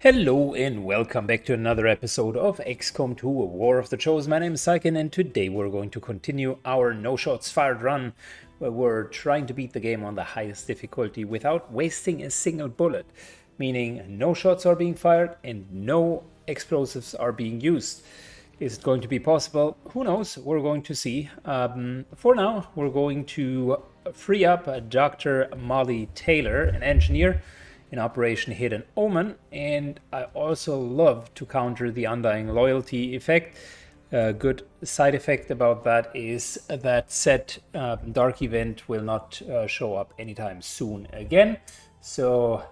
Hello and welcome back to another episode of XCOM 2 War of the Chosen. My name is Syken and today we're going to continue our no shots fired run where we're trying to beat the game on the highest difficulty without wasting a single bullet. Meaning no shots are being fired and no explosives are being used. Is it going to be possible? Who knows? We're going to see. Um, for now, we're going to free up Dr. Molly Taylor, an engineer in Operation Hidden Omen, and I also love to counter the undying loyalty effect. A good side effect about that is that set um, dark event will not uh, show up anytime soon again. So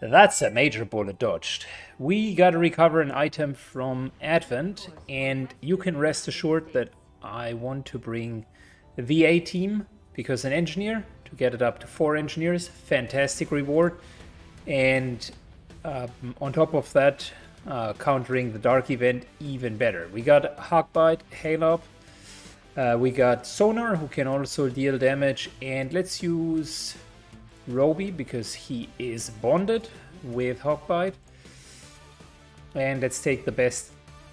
that's a major bullet dodged. We gotta recover an item from Advent, and you can rest assured that I want to bring the A team because an engineer to get it up to four engineers, fantastic reward. And uh, on top of that, uh, countering the dark event even better. We got Hawkbite, Halop, uh, we got Sonar who can also deal damage, and let's use Roby because he is bonded with Hawkbite. And let's take the best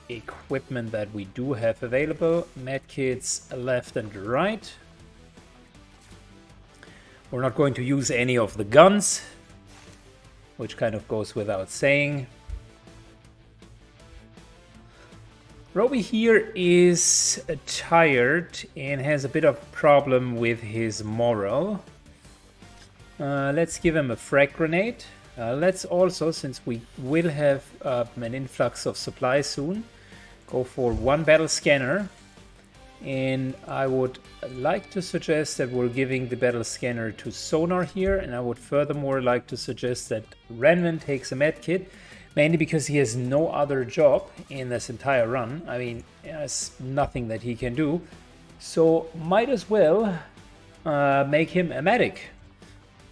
equipment that we do have available. Medkits left and right. We're not going to use any of the guns, which kind of goes without saying. Roby here is tired and has a bit of problem with his moral. Uh, let's give him a frag grenade. Uh, let's also, since we will have uh, an influx of supply soon, go for one battle scanner and I would like to suggest that we're giving the battle scanner to Sonar here, and I would furthermore like to suggest that Renvin takes a medkit, mainly because he has no other job in this entire run. I mean, there's nothing that he can do, so might as well uh, make him a medic.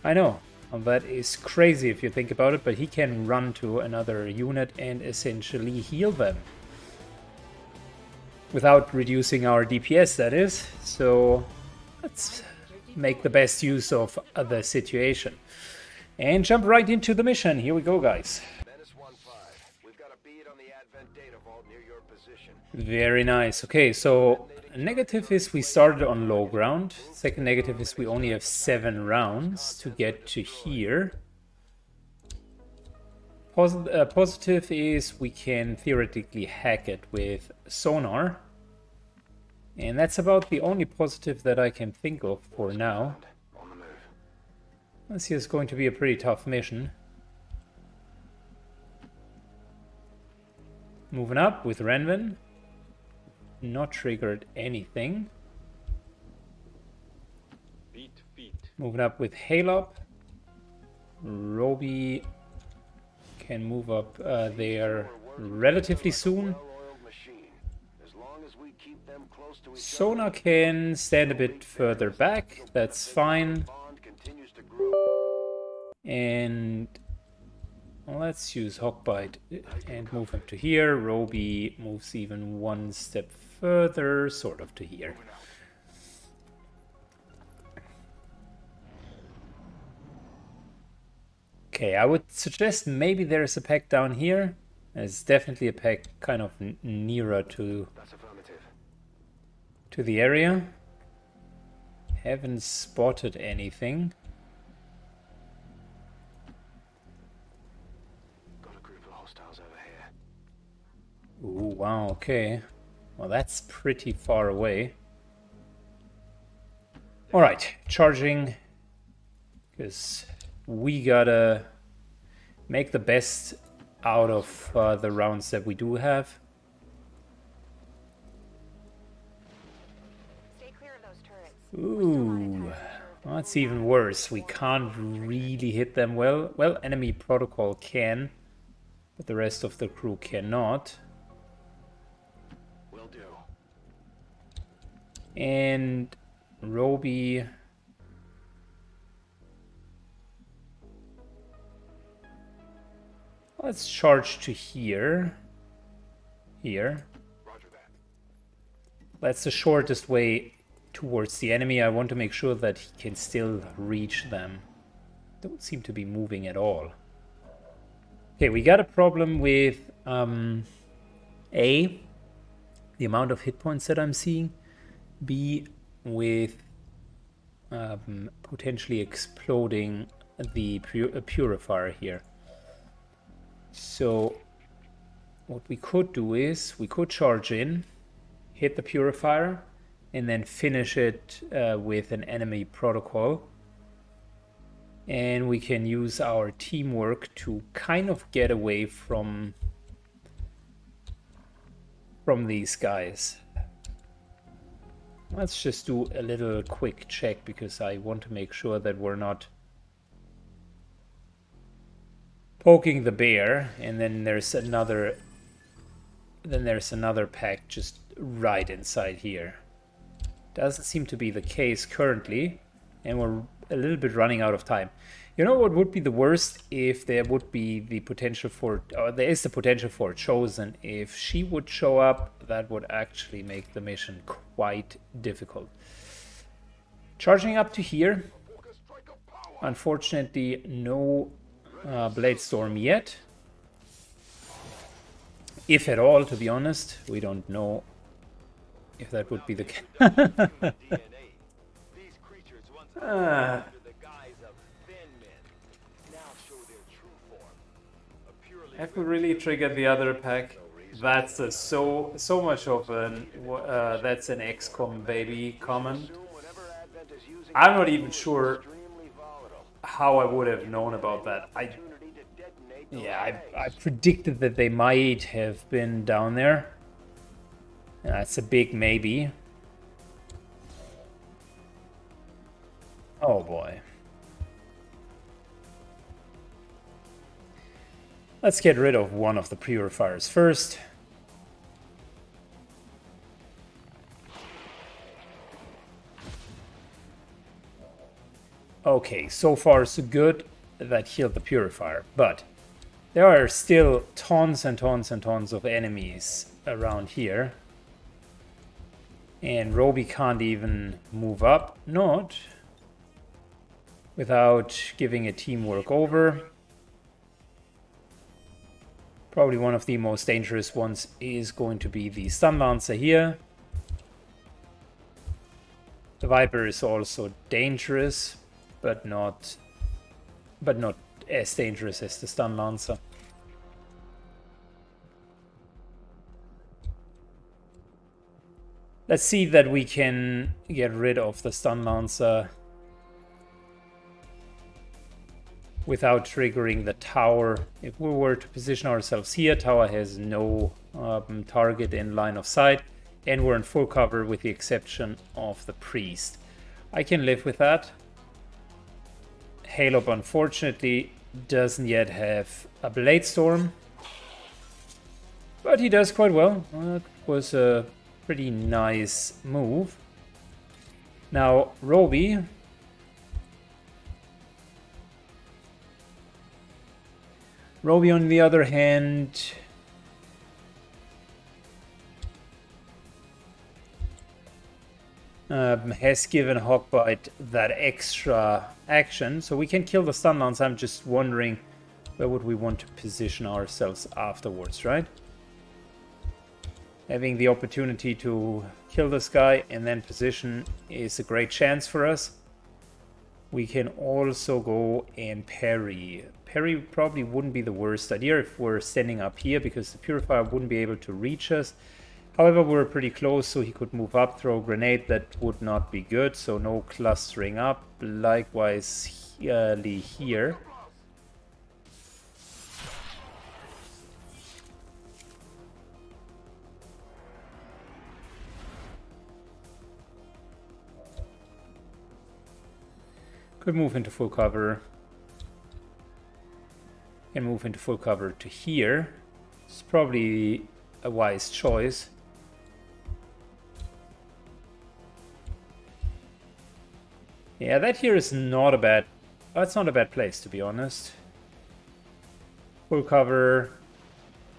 I know, that is crazy if you think about it, but he can run to another unit and essentially heal them without reducing our DPS, that is. So let's make the best use of the situation. And jump right into the mission. Here we go, guys. Very nice. Okay, so negative is we started on low ground. Second negative is we only have seven rounds to get to here. Posit uh, positive is we can theoretically hack it with sonar. And that's about the only positive that I can think of for now. This is going to be a pretty tough mission. Moving up with Renvin. Not triggered anything. Beat, beat. Moving up with Halop. Roby can move up uh, there relatively soon. Sona can stand a bit further back, that's fine. And let's use Hawkbite and move him to here. Roby moves even one step further, sort of to here. Okay, I would suggest maybe there's a pack down here. There's definitely a pack kind of nearer to to the area. Haven't spotted anything. Got a group of hostiles over here. Ooh, wow, okay. Well, that's pretty far away. Alright, charging. Because we gotta make the best out of uh, the rounds that we do have. Ooh, that's even worse. We can't really hit them well. Well, enemy protocol can, but the rest of the crew cannot. Will do. And Roby... Let's charge to here. Here. That's the shortest way towards the enemy, I want to make sure that he can still reach them. Don't seem to be moving at all. Okay, we got a problem with um, A, the amount of hit points that I'm seeing. B, with um, potentially exploding the pu purifier here. So what we could do is we could charge in, hit the purifier, and then finish it uh, with an enemy protocol. And we can use our teamwork to kind of get away from from these guys. Let's just do a little quick check because I want to make sure that we're not poking the bear and then there's another then there's another pack just right inside here. Doesn't seem to be the case currently and we're a little bit running out of time. You know what would be the worst if there would be the potential for, or there is the potential for Chosen. If she would show up, that would actually make the mission quite difficult. Charging up to here. Unfortunately, no uh, Blade Storm yet. If at all, to be honest. We don't know if that would be the case. uh, Have we really triggered the other pack? That's a so so much of an uh, that's an XCOM baby comment. I'm not even sure how I would have known about that. I yeah, I, I predicted that they might have been down there. That's a big maybe. Oh boy. Let's get rid of one of the purifiers first. Okay, so far so good. That healed the purifier, but there are still tons and tons and tons of enemies around here. And Roby can't even move up, not without giving a teamwork over. Probably one of the most dangerous ones is going to be the Stun Lancer here. The Viper is also dangerous, but not but not as dangerous as the Stun Lancer. Let's see that we can get rid of the Stun Lancer without triggering the tower. If we were to position ourselves here, tower has no um, target in line of sight, and we're in full cover with the exception of the priest. I can live with that. Halope unfortunately doesn't yet have a Blade Storm, but he does quite well. That was a pretty nice move. Now, Roby Roby, on the other hand, um, has given Hawkbite that extra action, so we can kill the stun lance. I'm just wondering where would we want to position ourselves afterwards, right? Having the opportunity to kill this guy and then position is a great chance for us. We can also go and parry. Parry probably wouldn't be the worst idea if we're standing up here because the Purifier wouldn't be able to reach us. However, we're pretty close, so he could move up, throw a grenade. That would not be good, so no clustering up. Likewise, uh, here. Could move into full cover. Can move into full cover to here. It's probably a wise choice. Yeah, that here is not a bad... That's not a bad place, to be honest. Full cover,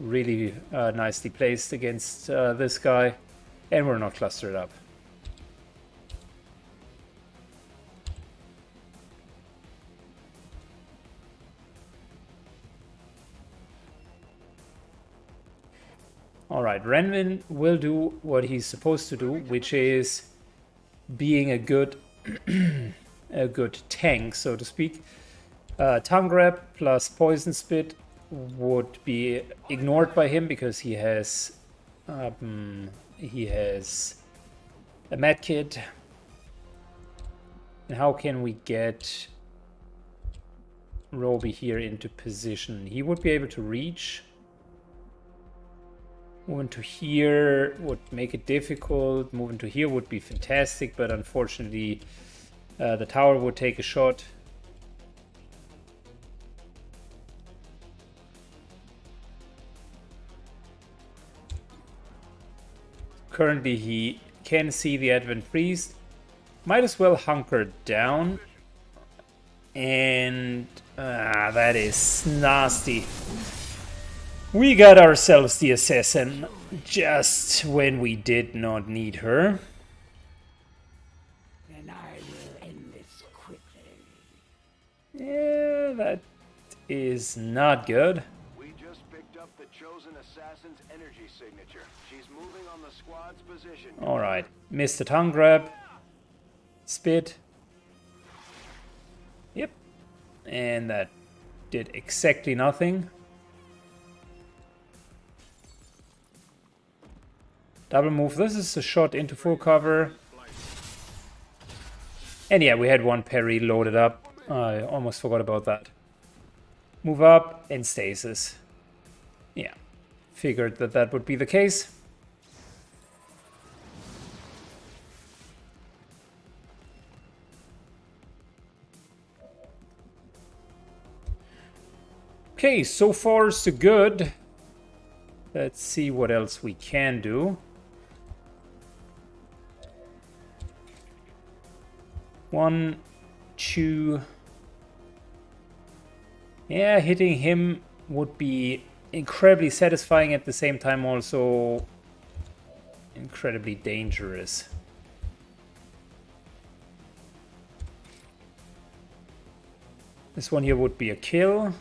really uh, nicely placed against uh, this guy. And we're not clustered up. Alright, Renvin will do what he's supposed to do, which is being a good a good tank, so to speak. Uh, tongue grab plus poison spit would be ignored by him because he has um, he has a med kit. And how can we get Roby here into position? He would be able to reach. Moving to here would make it difficult. Moving to here would be fantastic, but unfortunately uh, the tower would take a shot. Currently he can see the Advent Priest. Might as well hunker down. And ah, that is nasty. We got ourselves the assassin just when we did not need her. And I will end this quickly. Yeah, that is not good. We just picked up the chosen assassin's energy signature. She's moving on the squad's position. Alright, missed the tongue grab. Spit. Yep. And that did exactly nothing. Double move. This is a shot into full cover. And yeah, we had one parry loaded up. I almost forgot about that. Move up and stasis. Yeah, figured that that would be the case. Okay, so far so good. Let's see what else we can do. One, two. Yeah, hitting him would be incredibly satisfying at the same time also incredibly dangerous. This one here would be a kill.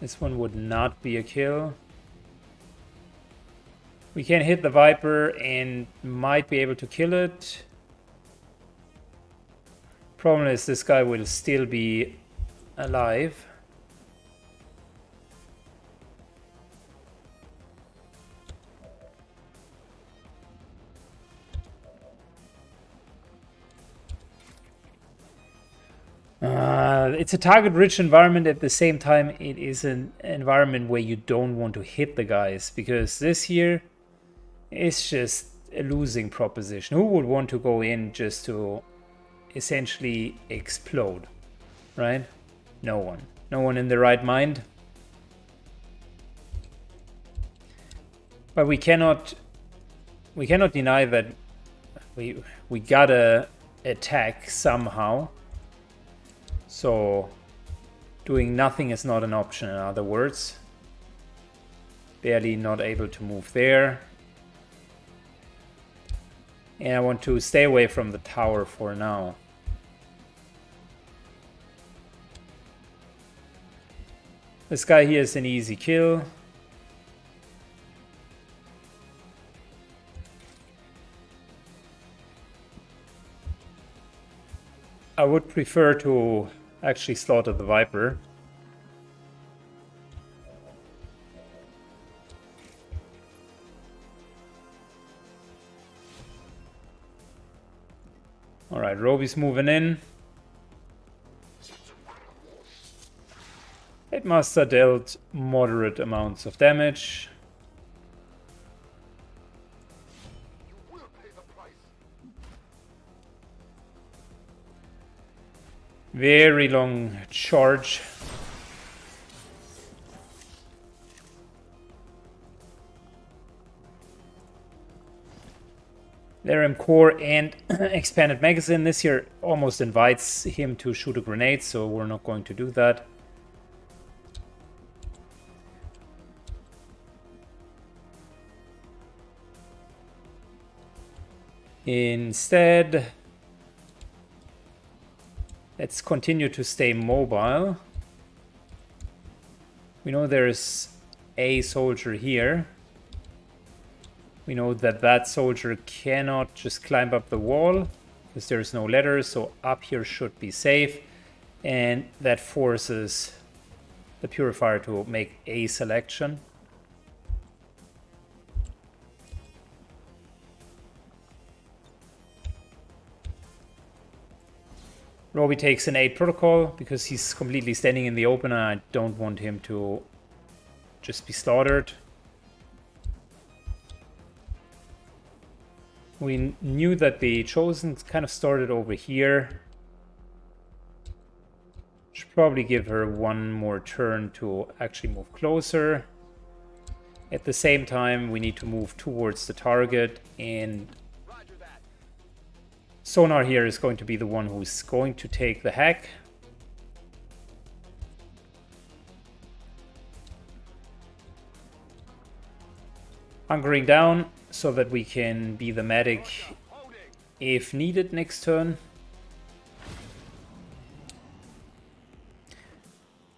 This one would not be a kill. We can hit the Viper and might be able to kill it. Problem is this guy will still be alive. Uh, it's a target-rich environment. At the same time, it is an environment where you don't want to hit the guys because this here is just a losing proposition. Who would want to go in just to essentially explode, right? No one. No one in the right mind. But we cannot we cannot deny that we we gotta attack somehow. So doing nothing is not an option in other words. Barely not able to move there. And I want to stay away from the tower for now. This guy here is an easy kill. I would prefer to actually slaughter the Viper. Roby's moving in. Headmaster dealt moderate amounts of damage. Very long charge. Laram Core and Expanded Magazine. This here almost invites him to shoot a grenade, so we're not going to do that. Instead, let's continue to stay mobile. We know there's a soldier here. We know that that soldier cannot just climb up the wall because there's no ladder, so up here should be safe. And that forces the purifier to make a selection. Robbie takes an Aid Protocol because he's completely standing in the open and I don't want him to just be slaughtered. We knew that the Chosen kind of started over here. Should probably give her one more turn to actually move closer. At the same time, we need to move towards the target and Sonar here is going to be the one who's going to take the hack. Hunkering down so that we can be the medic if needed next turn.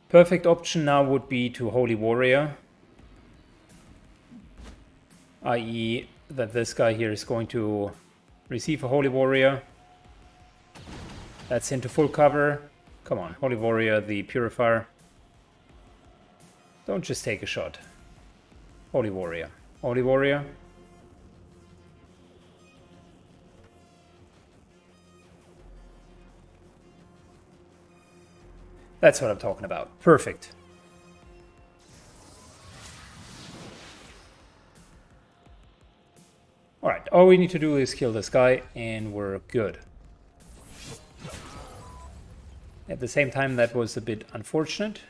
Perfect option now would be to Holy Warrior. I.e. that this guy here is going to Receive a Holy Warrior. That's into full cover. Come on, Holy Warrior, the Purifier. Don't just take a shot. Holy Warrior. Holy Warrior. That's what I'm talking about. Perfect. Alright, all we need to do is kill this guy and we're good. At the same time, that was a bit unfortunate.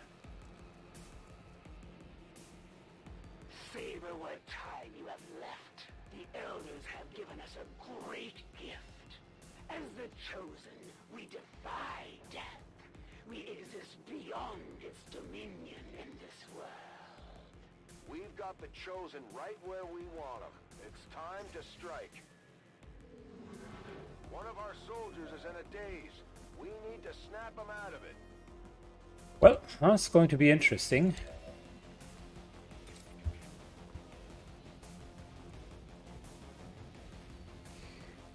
Chosen right where we want them. It's time to strike. One of our soldiers is in a daze. We need to snap him out of it. Well, that's going to be interesting.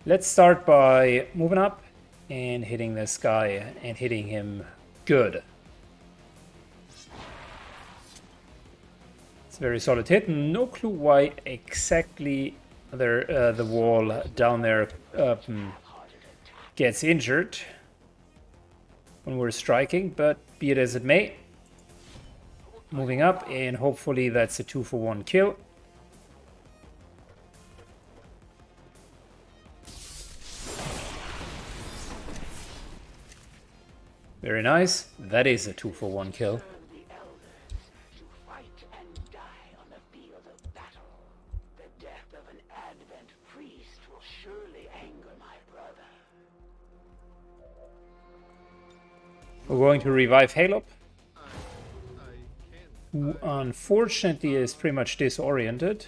Let's start by moving up and hitting this guy and hitting him good. It's very solid hit. No clue why exactly there, uh, the wall down there um, gets injured when we're striking, but be it as it may. Moving up, and hopefully that's a two for one kill. Very nice. That is a two for one kill. Going to revive Halop, who unfortunately is pretty much disoriented.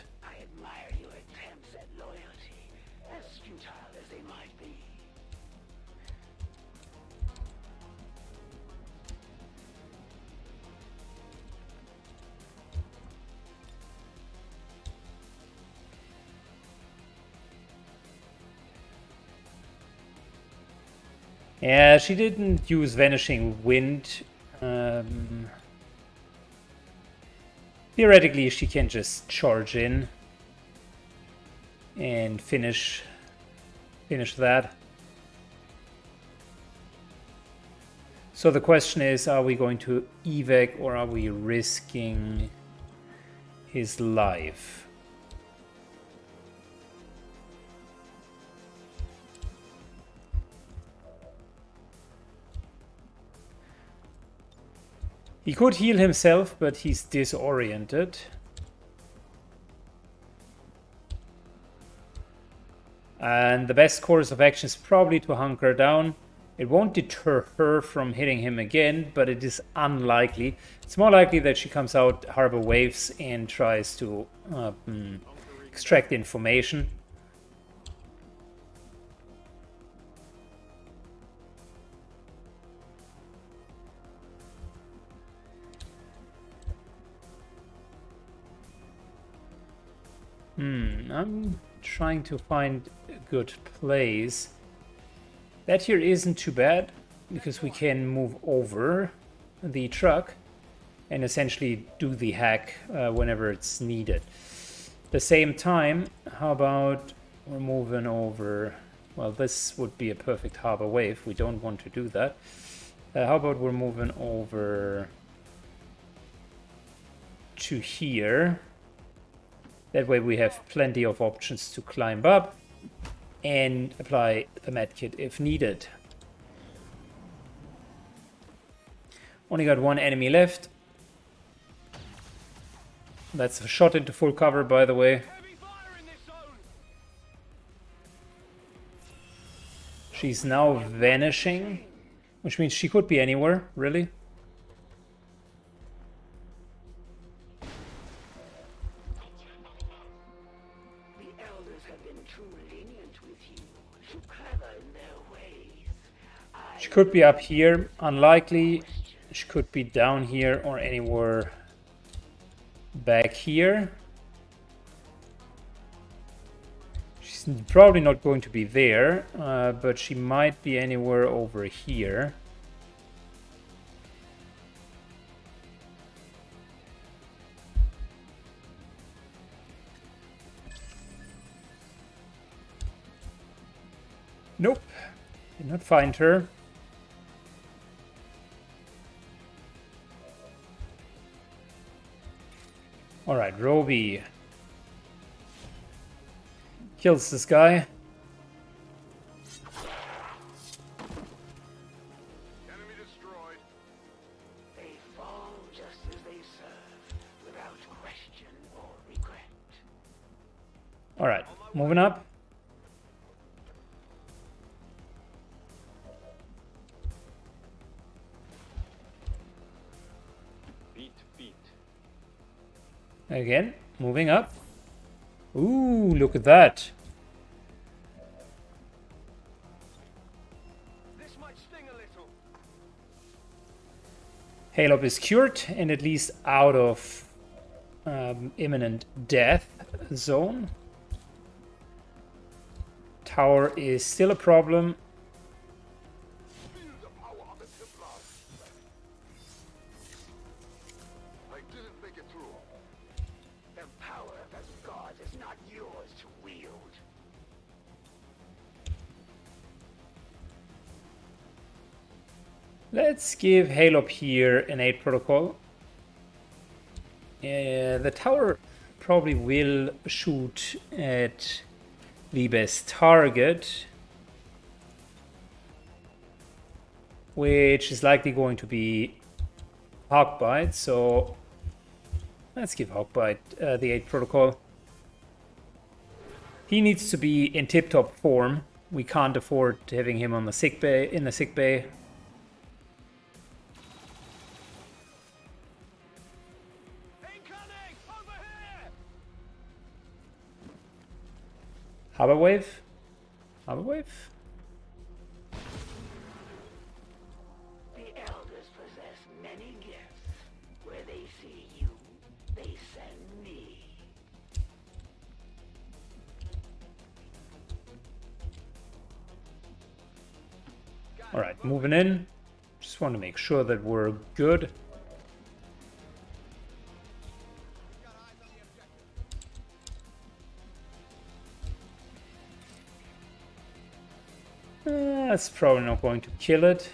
Yeah, she didn't use Vanishing Wind. Um, theoretically, she can just charge in and finish finish that. So the question is, are we going to evac or are we risking his life? He could heal himself, but he's disoriented. And the best course of action is probably to hunker down. It won't deter her from hitting him again, but it is unlikely. It's more likely that she comes out harbor waves and tries to uh, mm, extract information. Trying to find a good place. That here isn't too bad because we can move over the truck and essentially do the hack uh, whenever it's needed. the same time, how about we're moving over... Well, this would be a perfect harbor wave. We don't want to do that. Uh, how about we're moving over to here. That way we have plenty of options to climb up and apply the medkit if needed. Only got one enemy left. That's a shot into full cover, by the way. She's now vanishing, which means she could be anywhere, really. She could be up here, unlikely. She could be down here or anywhere back here. She's probably not going to be there, uh, but she might be anywhere over here. Did not find her. Alright, Roby kills this guy. At that. This might sting a little. Halop is cured and at least out of um, imminent death zone. Tower is still a problem. Give Halop here an Aid Protocol. Uh, the tower probably will shoot at the best target, which is likely going to be Hawkbite. So let's give Hawkbite uh, the Aid Protocol. He needs to be in tip-top form. We can't afford having him on the sick bay in the sick bay. Harbor wave? Harbor wave? The elders possess many gifts. Where they see you, they send me. Alright, moving in. Just want to make sure that we're good. That's probably not going to kill it.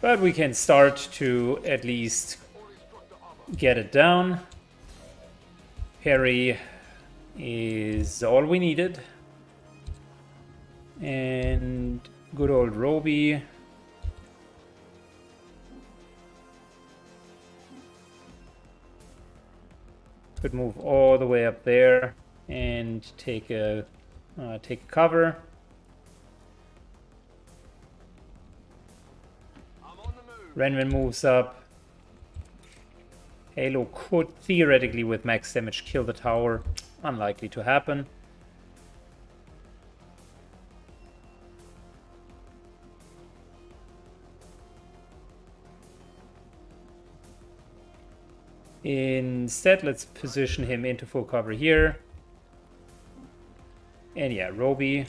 But we can start to at least get it down. Parry is all we needed. And good old Roby. Could move all the way up there and take a uh, take cover. Move. Moves up. Halo could theoretically, with max damage, kill the tower. Unlikely to happen. Instead, let's position him into full cover here. And yeah, Roby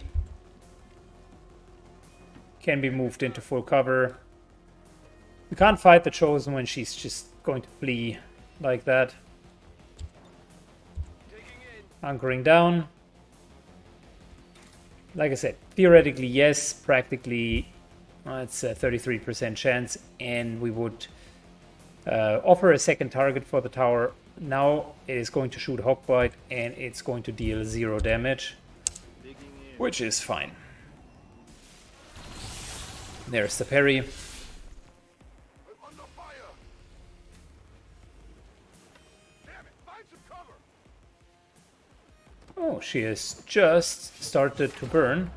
can be moved into full cover. We can't fight the Chosen when she's just going to flee like that. Anchoring down. Like I said, theoretically yes, practically uh, it's a 33% chance and we would uh, offer a second target for the tower. Now it is going to shoot Hawkbite and it's going to deal zero damage, which is fine. There's the parry. Oh, she has just started to burn.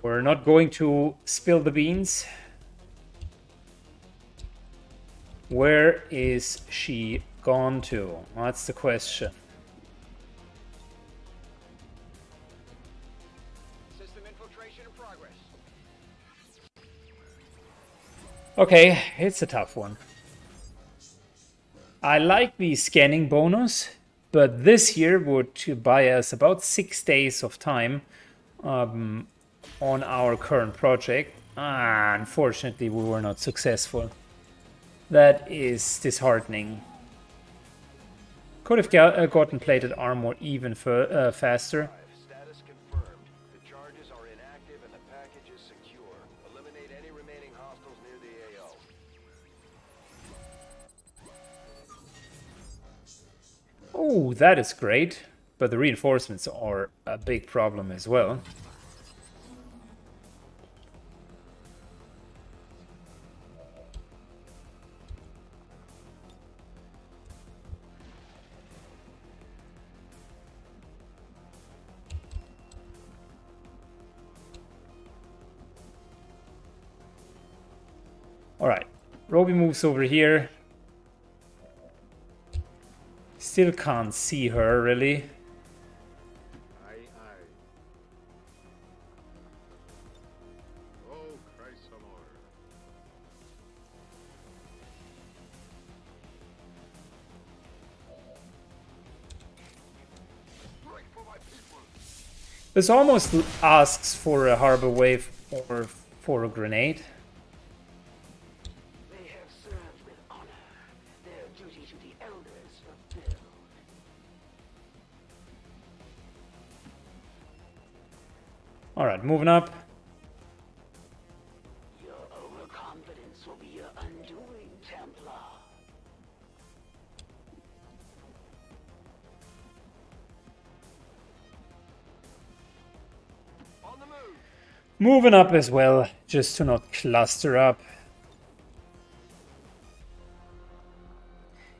We're not going to spill the beans. Where is she gone to? That's the question. System infiltration in progress. Okay, it's a tough one. I like the scanning bonus, but this here would buy us about six days of time um, on our current project. Unfortunately, we were not successful. That is disheartening. Could have uh, gotten plated armor even for, uh, faster. Oh, that is great. But the reinforcements are a big problem as well. Roby moves over here. Still can't see her, really. Aye, aye. Oh, Christ, some more. This almost asks for a harbor wave or for a grenade. Moving up. Moving up as well, just to not cluster up.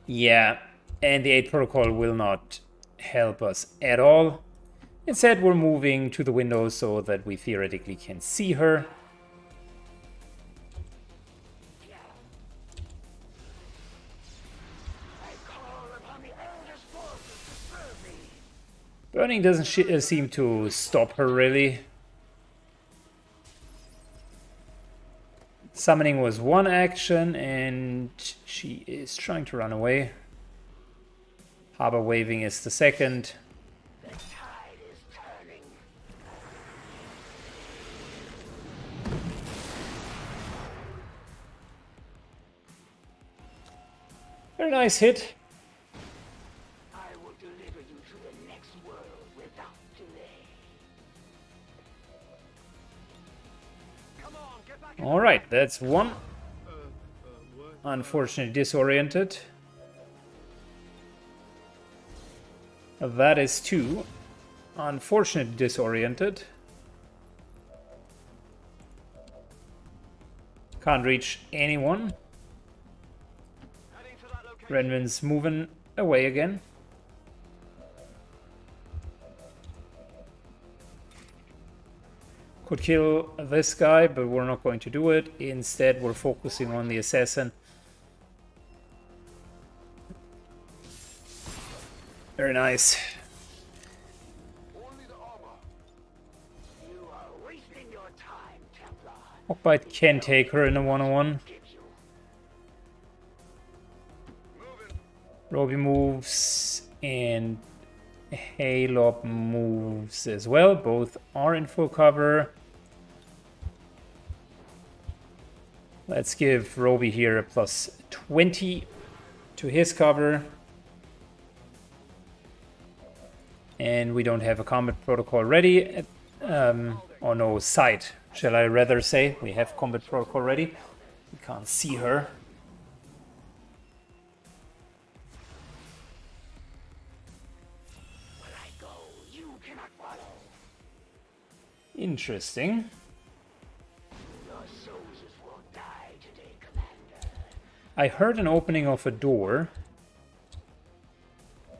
Yeah, and the Aid Protocol will not help us at all. Instead, we're moving to the window so that we theoretically can see her. Burning doesn't uh, seem to stop her really. Summoning was one action and she is trying to run away. Harbor waving is the second. On, get back in Alright, that's one. Uh, uh? Unfortunately disoriented. That is two. Unfortunately disoriented. Can't reach anyone. Renvin's moving away again. Could kill this guy, but we're not going to do it. Instead, we're focusing on the assassin. Very nice. Only the armor. You are wasting your time, Templar. Hawkbite can take her in a one-on-one. Gives you Robbie moves and Halop moves as well. Both are in full cover. Let's give Roby here a plus 20 to his cover. And we don't have a combat protocol ready. Um, or no, sight, shall I rather say. We have combat protocol ready. We can't see her. Interesting. Your soldiers will die today, Commander. I heard an opening of a door,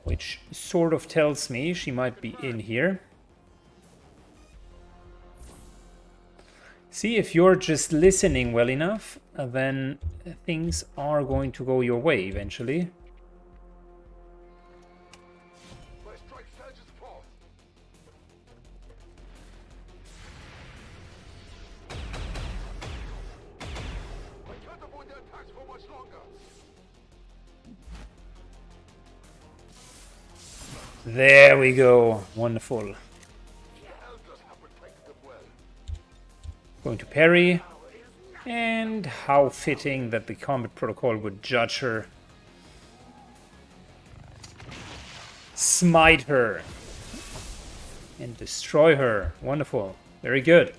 which sort of tells me she might be in here. See, if you're just listening well enough, then things are going to go your way eventually. There we go. Wonderful. Going to parry. And how fitting that the combat protocol would judge her. Smite her. And destroy her. Wonderful. Very good.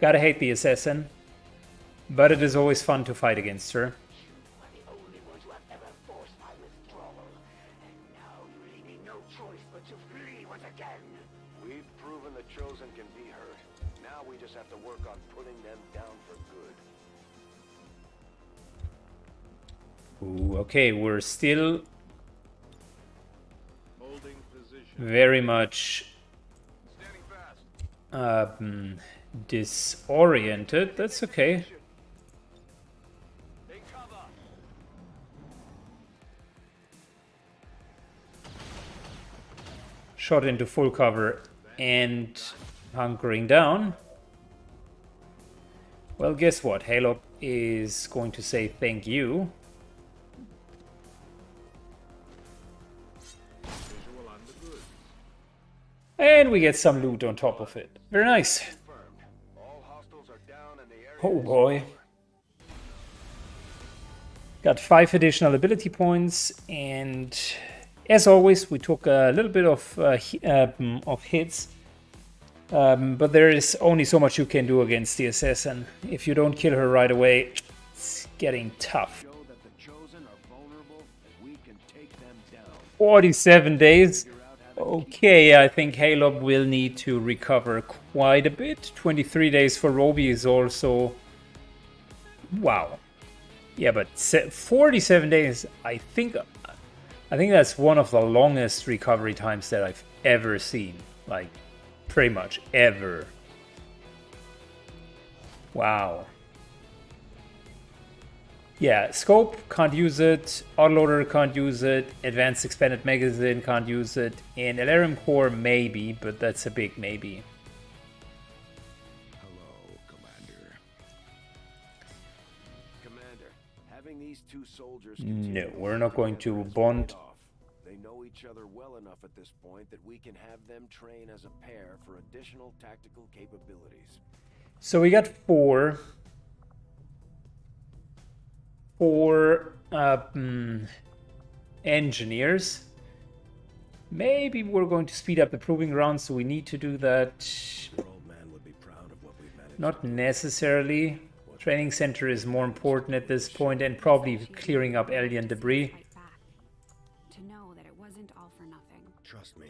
Gotta hate the assassin. But it is always fun to fight against her. Ooh, okay, we're still very much um, disoriented. That's okay. Shot into full cover and hunkering down. Well, guess what? Halop is going to say thank you. And we get some loot on top of it. Very nice. Confirmed. All hostiles are down and the area Oh boy. Got five additional ability points, and as always, we took a little bit of uh, um, of hits. Um, but there is only so much you can do against the assassin. If you don't kill her right away, it's getting tough. Show that the Chosen are vulnerable and we can take them down. 47 days. Okay, I think Halob will need to recover quite a bit. 23 days for Roby is also. Wow. Yeah, but 47 days, I think. I think that's one of the longest recovery times that I've ever seen. Like, pretty much ever. Wow. Yeah, scope can't use it, autoloader can't use it, advanced expanded magazine can't use it, and Elerium core maybe, but that's a big maybe. Hello, Commander. Commander, having these two soldiers No, we're not going to bond. They know each other well enough at this point that we can have them train as a pair for additional tactical capabilities. So we got four. Four uh, mm, engineers. Maybe we're going to speed up the proving ground, so we need to do that. Your old man would be proud of what we've managed. Not necessarily. Training center is more important at this point, and probably clearing up alien debris. To know that it wasn't all for nothing. Trust me.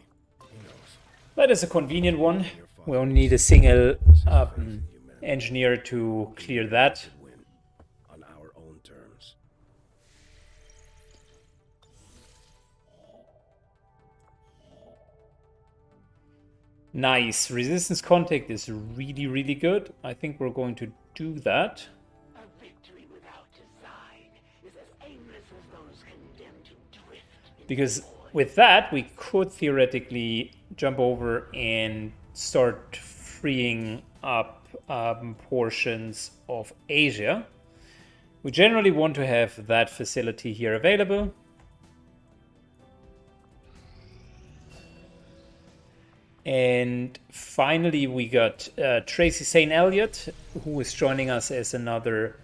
That is a convenient one. We only need a single um, engineer to clear that. Nice. Resistance contact is really, really good. I think we're going to do that. A victory without design is as aimless as those condemned to drift. Because with that, we could theoretically jump over and start freeing up um, portions of Asia. We generally want to have that facility here available. And finally, we got uh, Tracy St. Elliott, who is joining us as another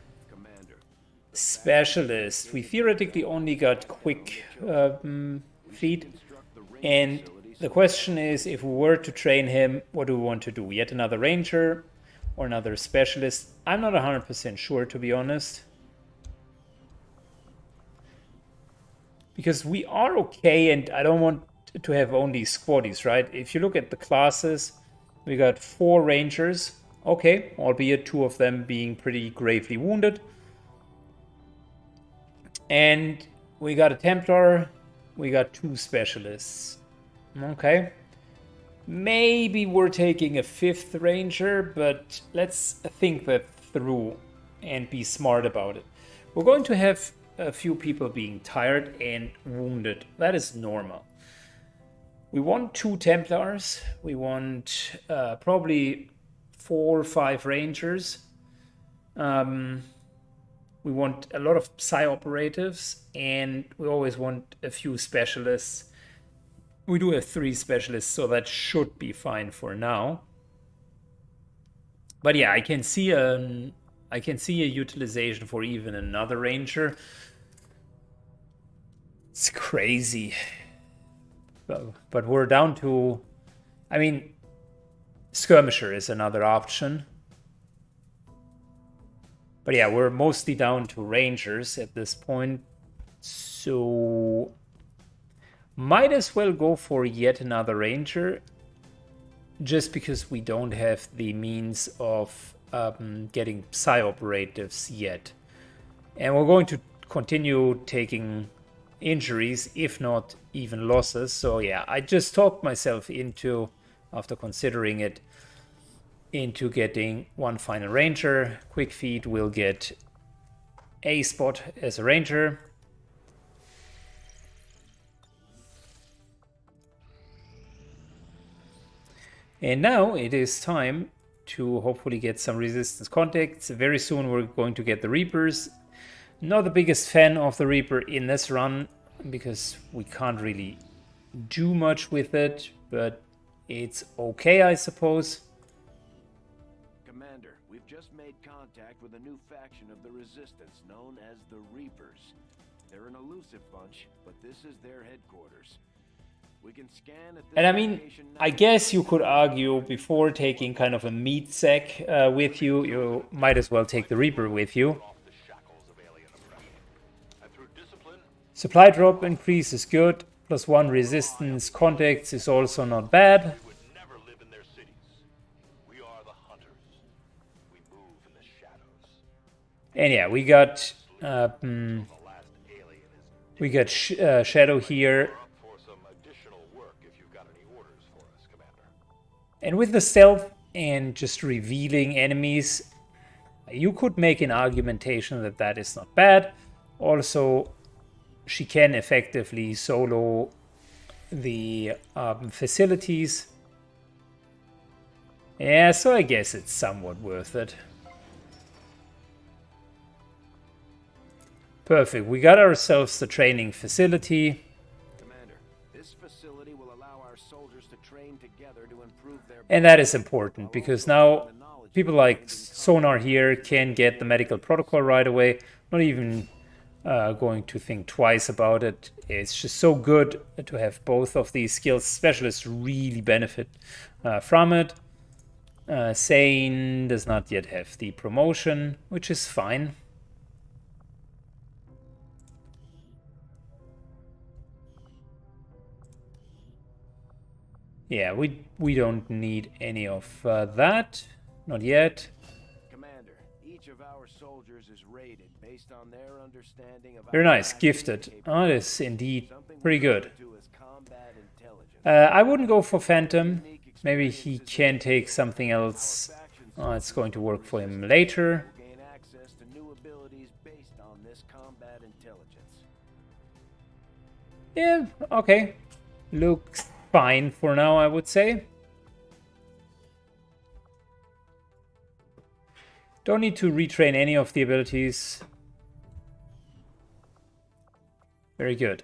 specialist. We theoretically only got quick um, range And the question is if we were to train him, what do we want to do? Yet another ranger or another specialist? I'm not 100% sure, to be honest. Because we are okay, and I don't want to have only squaddies, right? If you look at the classes, we got four rangers. Okay, albeit two of them being pretty gravely wounded. And we got a Templar, we got two specialists. Okay. Maybe we're taking a fifth ranger, but let's think that through and be smart about it. We're going to have a few people being tired and wounded. That is normal. We want two Templars. We want uh, probably four or five Rangers. Um, we want a lot of Psi operatives, and we always want a few specialists. We do have three specialists, so that should be fine for now. But yeah, I can see an I can see a utilization for even another ranger. It's crazy. But, we're down to I mean skirmisher is another option. But yeah, we're mostly down to rangers at this point. So might as well go for yet another ranger just because we don't have the means of um, getting psi operatives yet. And we're going to continue taking injuries, if not even losses. So yeah, I just talked myself into, after considering it, into getting one final ranger. Quick feed will get a spot as a ranger. And now it is time to hopefully get some resistance contacts. Very soon we're going to get the Reapers. Not the biggest fan of the Reaper in this run because we can't really do much with it, but it's okay, I suppose. Commander, we've just made contact with a new faction of the Resistance known as the Reapers. They're an elusive bunch, but this is their headquarters. We can scan at And I mean, I guess you could argue before taking kind of a meat sack uh, with you, you might as well take the Reaper with you. Supply drop increase is good, plus one resistance contacts is also not bad. we would never live in their cities. We are the hunters. We move in the shadows. And yeah, we got uh, mm, The last alien is we got sh- uh, Shadow here, up for some additional work if you've got any orders for us, Commander. and with the stealth and just revealing enemies, you could make an argumentation that that is not bad. Also, she can effectively solo the um, facilities. Yeah, so I guess it's somewhat worth it. Perfect. We got ourselves the training facility. Commander, this facility will allow our soldiers to train together to improve their And that is important because now people like Sonar here can get the medical protocol right away, not even uh, going to think twice about it. It's just so good to have both of these skills. Specialists really benefit uh, from it. Uh, Sane does not yet have the promotion, which is fine. Yeah, we we don't need any of uh, that, not yet. Commander, each of our soldiers is rated based on their understanding of Very nice. Gifted. Oh, that is indeed pretty good. refer to as combat intelligence. Uh, I wouldn't go for Phantom. Maybe he can take something else. Oh, it's going to work for him later. Will gain access to new abilities based on this combat intelligence. Yeah, okay. Looks fine for now, I would say. Don't need to retrain any of the abilities. Very good.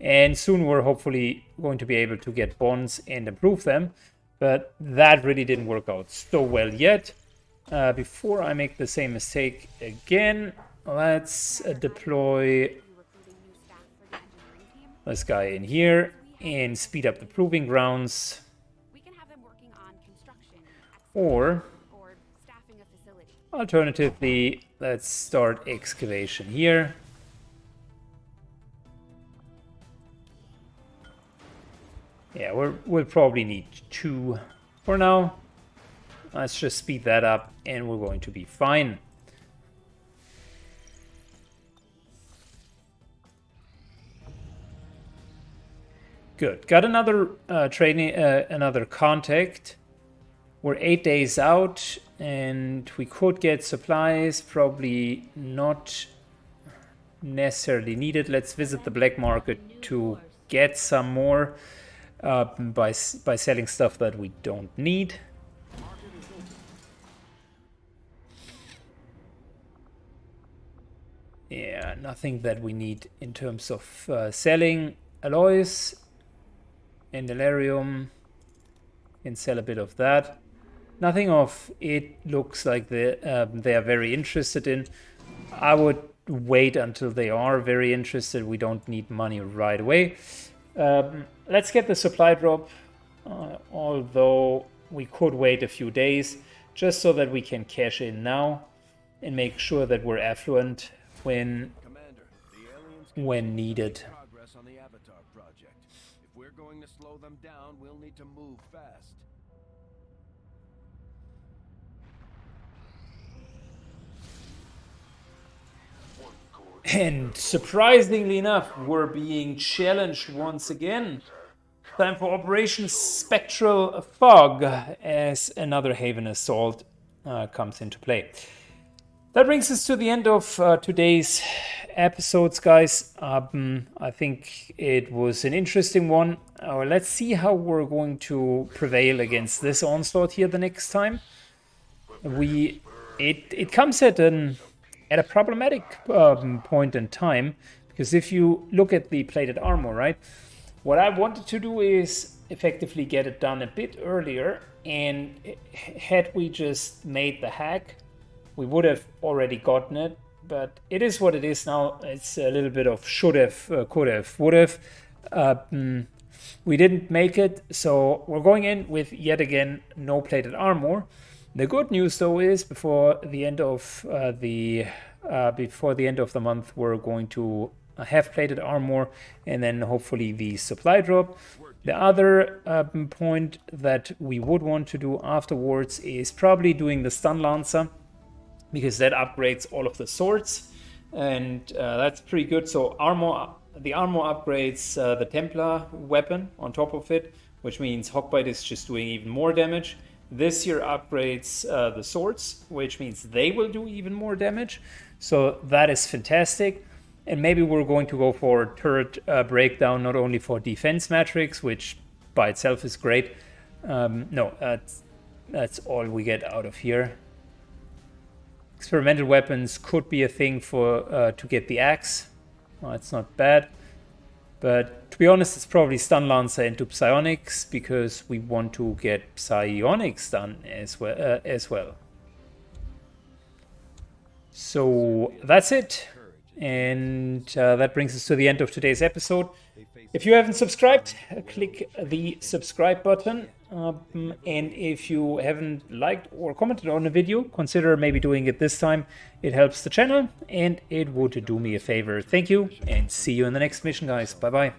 And soon we're hopefully going to be able to get bonds and improve them. But that really didn't work out so well yet. Uh, before I make the same mistake again, let's uh, deploy this guy in here and speed up the proving grounds. Or alternatively, let's start excavation here. Yeah, we're, we'll probably need two for now. Let's just speed that up and we're going to be fine. Good. Got another uh, training, uh, another contact. We're eight days out, and we could get supplies. Probably not necessarily needed. Let's visit the black market to get some more uh, by by selling stuff that we don't need. Yeah, nothing that we need in terms of uh, selling alloys and elerium and sell a bit of that. Nothing of it looks like they um, they are very interested in. I would wait until they are very interested. We don't need money right away. Um, let's get the supply drop, uh, although we could wait a few days just so that we can cash in now and make sure that we're affluent when when needed. we're going to slow them down, we'll need to move fast. And surprisingly enough, we're being challenged once again. Time for Operation Spectral Fog as another Haven Assault uh, comes into play. That brings us to the end of uh, today's episodes, guys. Um, I think it was an interesting one. Uh, let's see how we're going to prevail against this onslaught here the next time. We it it comes at an at a problematic um, point in time because if you look at the plated armor, right, what I wanted to do is effectively get it done a bit earlier, and had we just made the hack, we would have already gotten it. But it is what it is now. It's a little bit of should have, uh, could have, would have. Uh, mm, we didn't make it, so we're going in with yet again no plated armor. The good news, though, is before the end of uh, the uh, before the end of the month, we're going to have plated armor, and then hopefully the supply drop. The other um, point that we would want to do afterwards is probably doing the stun lancer because that upgrades all of the swords, and uh, that's pretty good. So armor, the armor upgrades uh, the Templar weapon on top of it, which means Hawkbite is just doing even more damage. This here upgrades uh, the swords, which means they will do even more damage. So that is fantastic. And maybe we're going to go for turret uh, breakdown, not only for defense matrix, which by itself is great. Um, no, that's, that's all we get out of here. Experimental weapons could be a thing for uh, to get the axe. Well, it's not bad. But be honest, it's probably Stun Lancer into Psionics because we want to get Psionics done as well. Uh, as well. So that's it. And uh, that brings us to the end of today's episode. If you haven't subscribed, click the subscribe button. Um, and if you haven't liked or commented on a video, consider maybe doing it this time. It helps the channel and it would do me a favor. Thank you and see you in the next mission, guys. Bye bye.